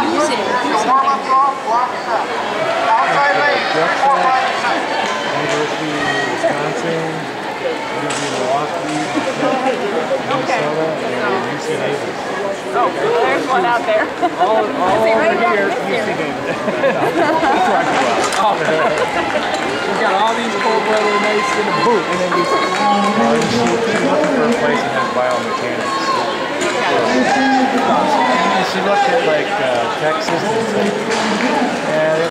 University or something. University of Wisconsin, University of Milwaukee, Minnesota, and UC Davis. Oh, there's one out there. All, all See, right over around here, this UC area. Davis. We've got all these cold weather nights in the boot, and then we Well, she's she's looking for a place that has biomechanics. And she looked at like uh, Texas